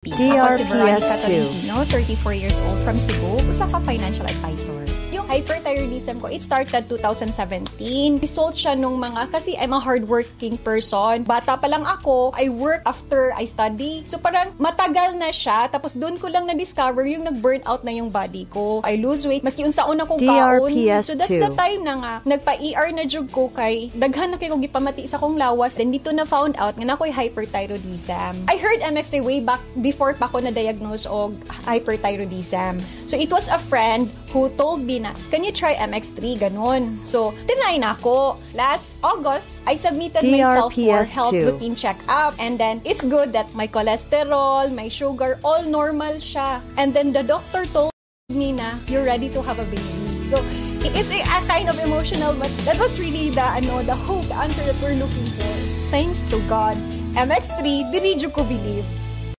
Ako si Veronica DRPS2. Tolentino, 34 years old from Cebu, usa ka financial advisor. Yung hyperthyroidism ko, it started 2017. Result siya nung mga, kasi I'm a hardworking person. Bata pa lang ako, I work after I study. So parang matagal na siya, tapos doon ko lang na-discover yung nag-burn out na yung body ko. I lose weight, maski unsa una kong kaon. So that's the DRPS2. time na nga, nagpa-ER na jug ko kay, daghan na kay kong gipamati sa kong lawas. Then dito na found out nga na ako'y hyperthyroidism. I heard MX3 way back before pa ako na-diagnose og hyperthyroidism. So it was a friend who told me na, can you try MX3? Ganon. So, tinry na ako. Last August, I submitted myself for DRPS2. health routine check-up. And then, it's good that my cholesterol, my sugar, all normal siya. And then the doctor told me na, you're ready to have a baby. So, it's a, a kind of emotional, but that was really the, ano, the hope, the answer that we're looking for. Thanks to God. MX3, did ko believe.